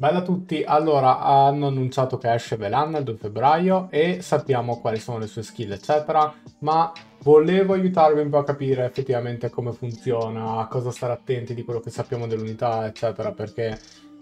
Bella a tutti, allora hanno annunciato che esce Velan il 2 febbraio e sappiamo quali sono le sue skill eccetera, ma volevo aiutarvi un po' a capire effettivamente come funziona, a cosa stare attenti di quello che sappiamo dell'unità eccetera, perché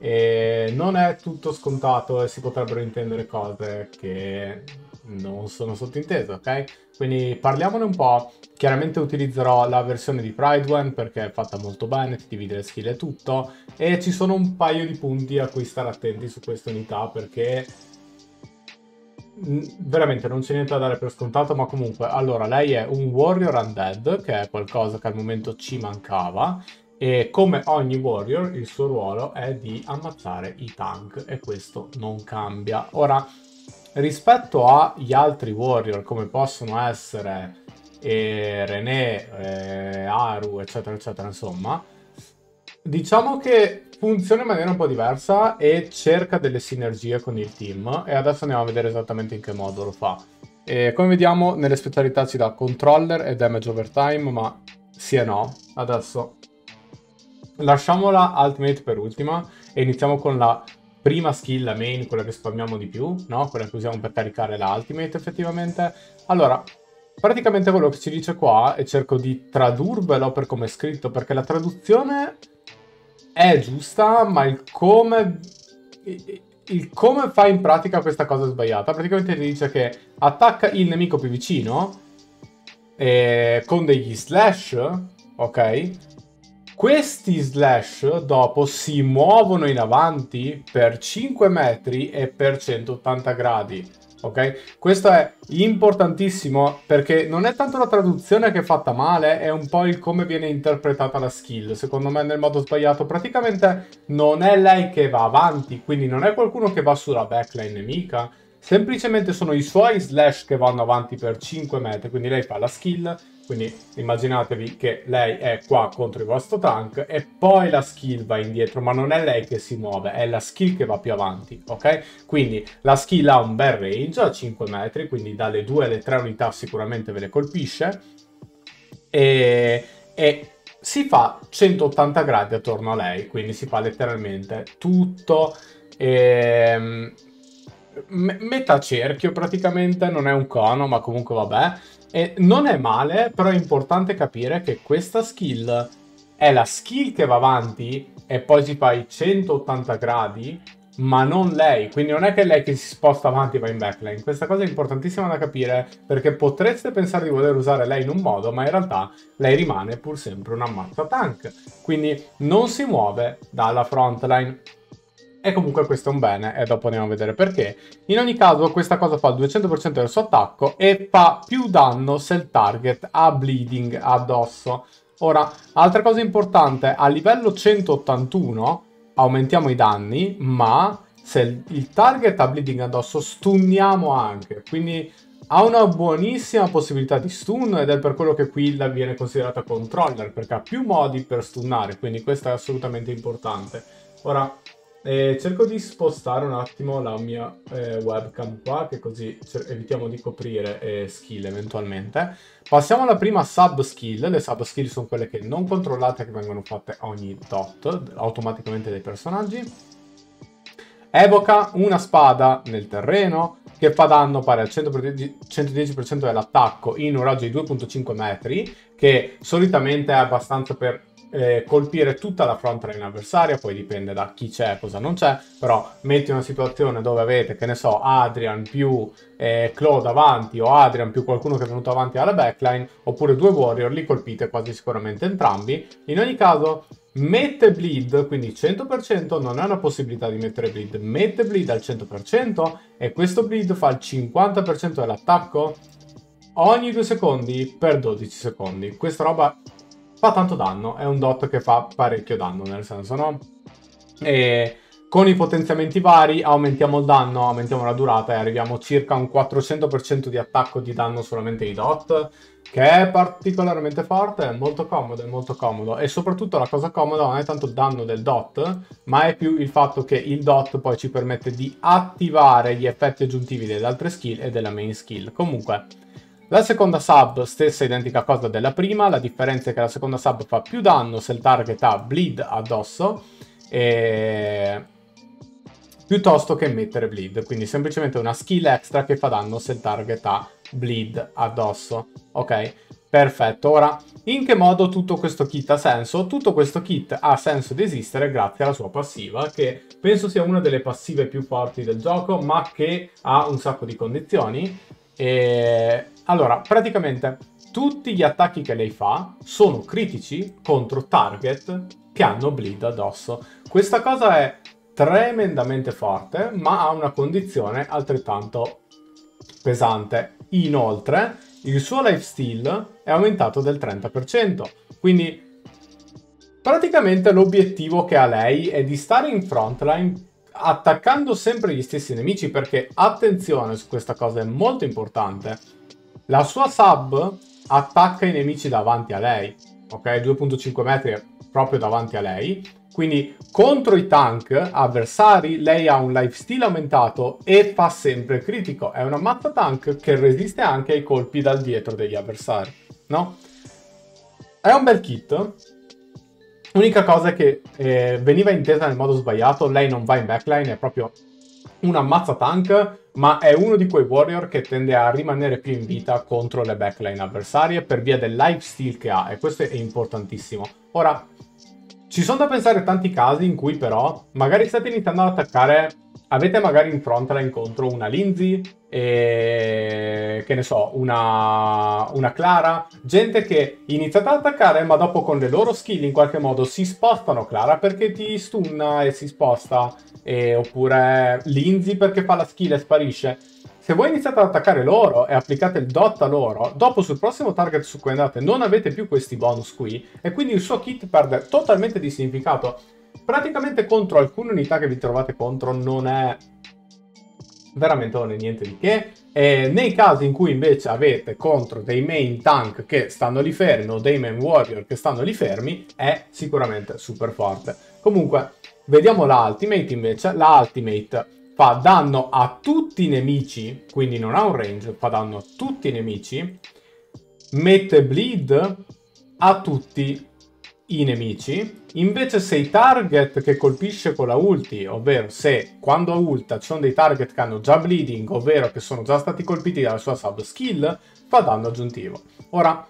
eh, non è tutto scontato e si potrebbero intendere cose che non sono sottintese, ok? Quindi parliamone un po'. Chiaramente utilizzerò la versione di Pride One perché è fatta molto bene, ti divide le skill e tutto. E ci sono un paio di punti a cui stare attenti su questa unità perché mm, veramente non c'è niente da dare per scontato, ma comunque, allora, lei è un Warrior Undead, che è qualcosa che al momento ci mancava, e come ogni Warrior il suo ruolo è di ammazzare i tank, e questo non cambia. Ora, rispetto agli altri warrior come possono essere eh, René, eh, Aru, eccetera, eccetera, insomma, diciamo che funziona in maniera un po' diversa e cerca delle sinergie con il team e adesso andiamo a vedere esattamente in che modo lo fa. E come vediamo nelle specialità ci dà controller e damage over time, ma sì e no. Adesso lasciamo la ultimate per ultima e iniziamo con la prima skill, la main, quella che spammiamo di più, no? Quella che usiamo per caricare la ultimate effettivamente. Allora, praticamente quello che ci dice qua, e cerco di tradurvelo per come è scritto, perché la traduzione è giusta, ma il come... Il come fa in pratica questa cosa sbagliata. Praticamente ti dice che attacca il nemico più vicino eh, con degli slash, ok? Questi slash dopo si muovono in avanti per 5 metri e per 180 gradi. Ok? Questo è importantissimo perché non è tanto la traduzione che è fatta male, è un po' il come viene interpretata la skill. Secondo me nel modo sbagliato. Praticamente non è lei che va avanti, quindi non è qualcuno che va sulla backline nemica. Semplicemente sono i suoi slash che vanno avanti per 5 metri, quindi lei fa la skill, quindi immaginatevi che lei è qua contro il vostro tank e poi la skill va indietro, ma non è lei che si muove, è la skill che va più avanti, ok? Quindi la skill ha un bel range a 5 metri, quindi dalle 2 alle 3 unità sicuramente ve le colpisce. E, e si fa 180 gradi attorno a lei, quindi si fa letteralmente tutto... Ehm, metà cerchio praticamente, non è un cono, ma comunque vabbè. E non è male, però è importante capire che questa skill è la skill che va avanti e poi si fa i 180 gradi, ma non lei. Quindi non è che lei che si sposta avanti e va in backline. Questa cosa è importantissima da capire perché potreste pensare di voler usare lei in un modo, ma in realtà lei rimane pur sempre una mazza tank. Quindi non si muove dalla frontline. E comunque questo è un bene e dopo andiamo a vedere perché. In ogni caso questa cosa fa il 200% del suo attacco e fa più danno se il target ha bleeding addosso. Ora, altra cosa importante, a livello 181 aumentiamo i danni, ma se il target ha bleeding addosso stunniamo anche, quindi ha una buonissima possibilità di stun ed è per quello che qui la viene considerata controller, perché ha più modi per stunnare, quindi questo è assolutamente importante. Ora, e cerco di spostare un attimo la mia eh, webcam qua, che così evitiamo di coprire eh, skill eventualmente. Passiamo alla prima sub skill. Le sub skill sono quelle che non controllate, che vengono fatte ogni dot, automaticamente dai personaggi. Evoca una spada nel terreno, che fa danno pari al 110% dell'attacco in un raggio di 2.5 metri, che solitamente è abbastanza per eh, colpire tutta la frontline avversaria, poi dipende da chi c'è e cosa non c'è, però metti una situazione dove avete, che ne so, Adrian più eh, Claude avanti o Adrian più qualcuno che è venuto avanti alla backline, oppure due warrior, li colpite quasi sicuramente entrambi. In ogni caso, mette bleed, quindi 100% non è una possibilità di mettere bleed, mette bleed al 100% e questo bleed fa il 50% dell'attacco ogni 2 secondi per 12 secondi. Questa roba fa tanto danno, è un dot che fa parecchio danno, nel senso, no? E con i potenziamenti vari aumentiamo il danno, aumentiamo la durata e arriviamo circa a un 400% di attacco di danno solamente ai dot, che è particolarmente forte, è molto comodo, è molto comodo. E soprattutto la cosa comoda non è tanto il danno del dot, ma è più il fatto che il dot poi ci permette di attivare gli effetti aggiuntivi delle altre skill e della main skill. Comunque, la seconda sub, stessa identica cosa della prima, la differenza è che la seconda sub fa più danno se il target ha bleed addosso e, piuttosto che mettere bleed. Quindi semplicemente una skill extra che fa danno se il target ha bleed addosso. Ok? Perfetto. Ora, in che modo tutto questo kit ha senso? Tutto questo kit ha senso di esistere grazie alla sua passiva, che penso sia una delle passive più forti del gioco, ma che ha un sacco di condizioni. E... Allora, praticamente tutti gli attacchi che lei fa sono critici contro target che hanno bleed addosso. Questa cosa è tremendamente forte, ma ha una condizione altrettanto pesante. Inoltre, il suo lifesteal è aumentato del 30%, quindi praticamente l'obiettivo che ha lei è di stare in frontline attaccando sempre gli stessi nemici perché attenzione su questa cosa è molto importante. La sua sub attacca i nemici davanti a lei, ok? 2.5 metri proprio davanti a lei. Quindi contro i tank avversari lei ha un lifesteal aumentato e fa sempre critico. È una mazza tank che resiste anche ai colpi dal dietro degli avversari, no? È un bel kit. L'unica cosa è che eh, veniva intesa nel modo sbagliato, lei non va in backline, è proprio una mazza tank ma è uno di quei warrior che tende a rimanere più in vita contro le backline avversarie per via del lifesteal che ha e questo è importantissimo. Ora, ci sono da pensare tanti casi in cui però magari state iniziando ad attaccare, avete magari in frontline contro una Lindsay e che ne so, una, una Clara, gente che iniziate ad attaccare ma dopo con le loro skill in qualche modo si spostano Clara perché ti stunna e si sposta e, oppure Lindsay perché fa la skill e sparisce. Se voi iniziate ad attaccare loro e applicate il dot a loro, dopo sul prossimo target su cui andate non avete più questi bonus qui e quindi il suo kit perde totalmente di significato. Praticamente contro alcune unità che vi trovate contro non è veramente non è niente di che. E nei casi in cui invece avete contro dei main tank che stanno lì fermi o dei main warrior che stanno lì fermi, è sicuramente super forte. Comunque, Vediamo la ultimate invece. La ultimate fa danno a tutti i nemici, quindi non ha un range, fa danno a tutti i nemici. Mette bleed a tutti i nemici. Invece se i target che colpisce con la ulti, ovvero se quando ulta ci sono dei target che hanno già bleeding, ovvero che sono già stati colpiti dalla sua sub skill, fa danno aggiuntivo. Ora,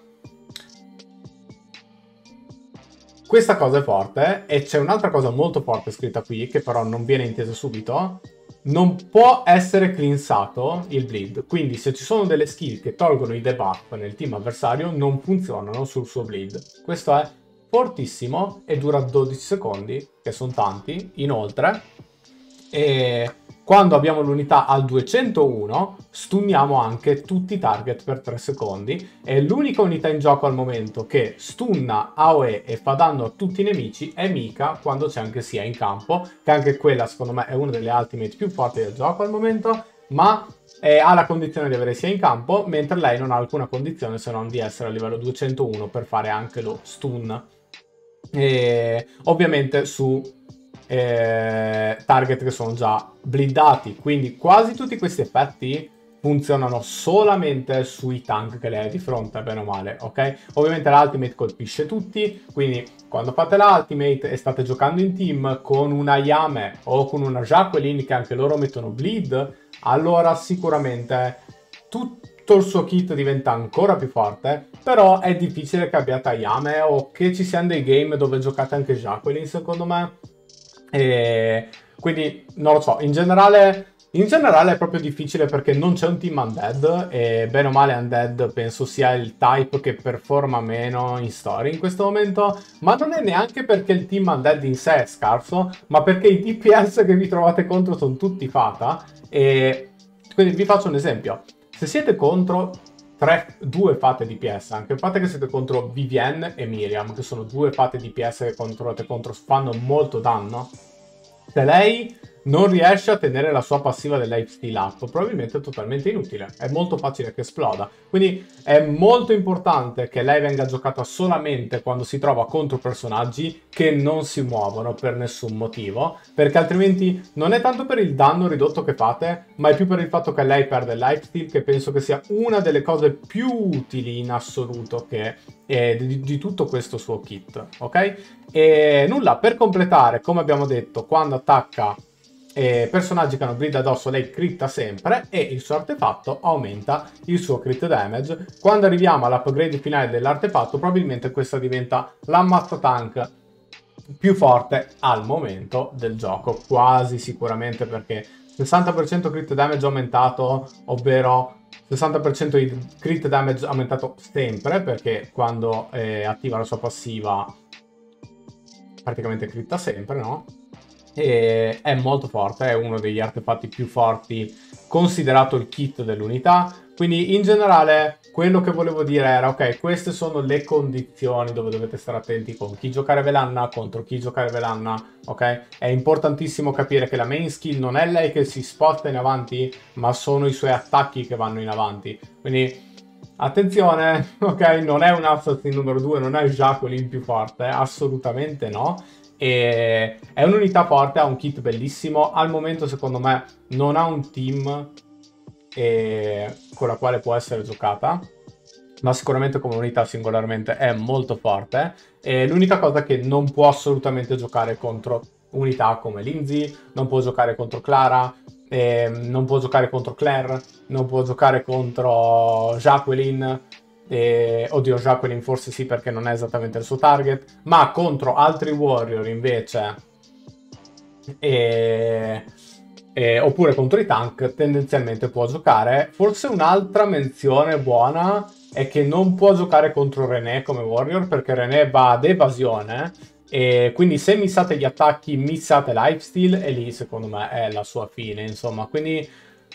Questa cosa è forte e c'è un'altra cosa molto forte scritta qui che però non viene intesa subito. Non può essere cleansato il bleed, quindi se ci sono delle skill che tolgono i debuff nel team avversario non funzionano sul suo bleed. Questo è fortissimo e dura 12 secondi, che sono tanti, inoltre. E quando abbiamo l'unità al 201, stunniamo anche tutti i target per 3 secondi. E l'unica unità in gioco al momento che stunna AOE e fa danno a tutti i nemici è Mika quando c'è anche Sia in campo, che anche quella secondo me è una delle ultimate più forti del gioco al momento, ma eh, ha la condizione di avere Sia in campo, mentre lei non ha alcuna condizione se non di essere a livello 201 per fare anche lo stun. E ovviamente su eh, target che sono già blindati. Quindi quasi tutti questi effetti funzionano solamente sui tank che lei ha di fronte, bene o male, ok? Ovviamente l'ultimate colpisce tutti, quindi quando fate l'ultimate e state giocando in team con una Yame o con una Jacqueline che anche loro mettono bleed, allora sicuramente tutto il suo kit diventa ancora più forte, però è difficile che abbiate Yame o che ci siano dei game dove giocate anche Jacqueline, secondo me, e quindi non lo so, in generale, in generale è proprio difficile perché non c'è un team undead e bene o male undead penso sia il type che performa meno in story in questo momento, ma non è neanche perché il team undead in sé è scarso, ma perché i DPS che vi trovate contro sono tutti fata e quindi vi faccio un esempio. Se siete contro tre, due fate DPS, anche il fatto che siete contro Vivienne e Miriam, che sono due fate DPS che controllate contro, fanno molto danno. Se lei non riesce a tenere la sua passiva del lifesteal up, probabilmente è totalmente inutile, è molto facile che esploda. Quindi è molto importante che lei venga giocata solamente quando si trova contro personaggi che non si muovono per nessun motivo, perché altrimenti non è tanto per il danno ridotto che fate, ma è più per il fatto che lei perde lifesteal, che penso che sia una delle cose più utili in assoluto che eh, di, di, tutto questo suo kit, ok? E nulla, per completare, come abbiamo detto, quando attacca eh, personaggi che hanno bleed addosso lei critta sempre e il suo artefatto aumenta il suo crit damage. Quando arriviamo all'upgrade finale dell'artefatto probabilmente questa diventa l'ammazza tank più forte al momento del gioco, quasi sicuramente perché 60% crit damage aumentato, ovvero 60% di crit damage aumentato sempre perché quando eh, attiva la sua passiva praticamente critta sempre, no? E è molto forte, è uno degli artefatti più forti considerato il kit dell'unità. Quindi in generale quello che volevo dire era ok, queste sono le condizioni dove dovete stare attenti con chi giocare Velanna contro chi giocare Velanna, ok? È importantissimo capire che la main skill non è lei che si sposta in avanti, ma sono i suoi attacchi che vanno in avanti. Quindi attenzione, ok? Non è un assassin numero 2, non è Jacqueline più forte, assolutamente no e è un'unità forte, ha un kit bellissimo. Al momento, secondo me, non ha un team e... con la quale può essere giocata. Ma sicuramente come unità singolarmente è molto forte. E l'unica cosa che non può assolutamente giocare contro unità come Lindsay, non può giocare contro Clara, eh, non può giocare contro Claire, non può giocare contro Jacqueline e, oddio, Jacqueline forse sì perché non è esattamente il suo target, ma contro altri warrior invece, e, e, oppure contro i tank, tendenzialmente può giocare. Forse un'altra menzione buona è che non può giocare contro René come warrior perché René va ad evasione e quindi se missate gli attacchi, missate lifesteal e lì secondo me è la sua fine, insomma. Quindi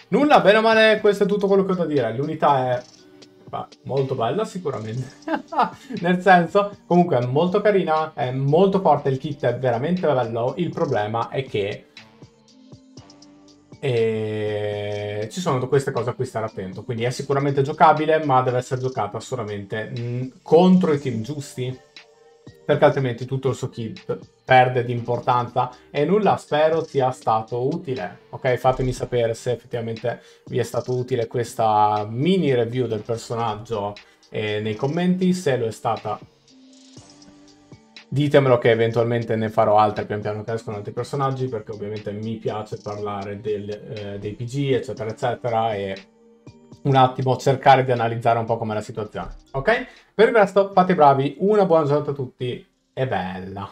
nulla, bene o male, questo è tutto quello che ho da dire. L'unità è molto bella sicuramente. Nel senso, comunque è molto carina, è molto forte, il kit è veramente bello. Il problema è che e ci sono queste cose a cui stare attento. Quindi è sicuramente giocabile, ma deve essere giocata solamente mh, contro i team giusti perché altrimenti tutto il suo kit perde di importanza e nulla spero sia stato utile. Ok fatemi sapere se effettivamente vi è stato utile questa mini review del personaggio eh, nei commenti. Se lo è stata ditemelo che eventualmente ne farò altre pian piano che escono altri personaggi perché ovviamente mi piace parlare del, eh, dei PG eccetera eccetera e un attimo cercare di analizzare un po' com'è la situazione ok per il resto fate bravi, una buona giornata a tutti e bella.